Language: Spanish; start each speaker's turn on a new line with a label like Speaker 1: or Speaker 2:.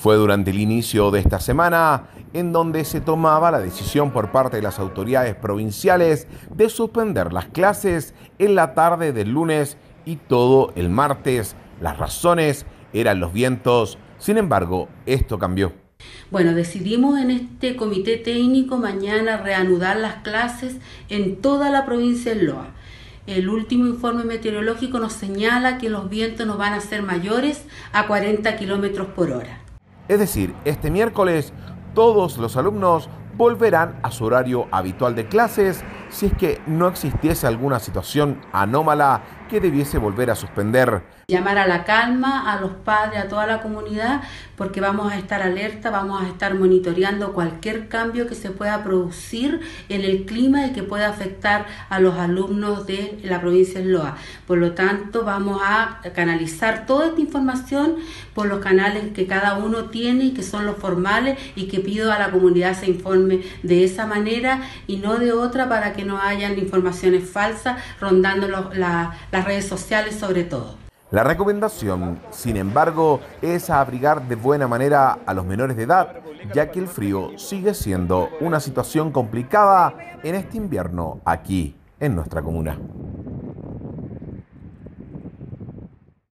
Speaker 1: Fue durante el inicio de esta semana en donde se tomaba la decisión por parte de las autoridades provinciales de suspender las clases en la tarde del lunes y todo el martes. Las razones eran los vientos, sin embargo, esto cambió.
Speaker 2: Bueno, decidimos en este comité técnico mañana reanudar las clases en toda la provincia de Loa. El último informe meteorológico nos señala que los vientos no van a ser mayores a 40 kilómetros por hora.
Speaker 1: Es decir, este miércoles todos los alumnos volverán a su horario habitual de clases si es que no existiese alguna situación anómala que debiese volver a suspender.
Speaker 2: Llamar a la calma a los padres, a toda la comunidad, porque vamos a estar alerta, vamos a estar monitoreando cualquier cambio que se pueda producir en el clima y que pueda afectar a los alumnos de la provincia de Loa. Por lo tanto, vamos a canalizar toda esta información por los canales que cada uno tiene y que son los formales y que pido a la comunidad se informe de esa manera y no de otra para que no hayan informaciones falsas rondando las redes sociales sobre todo.
Speaker 1: La recomendación, sin embargo, es abrigar de buena manera a los menores de edad, ya que el frío sigue siendo una situación complicada en este invierno aquí en nuestra comuna.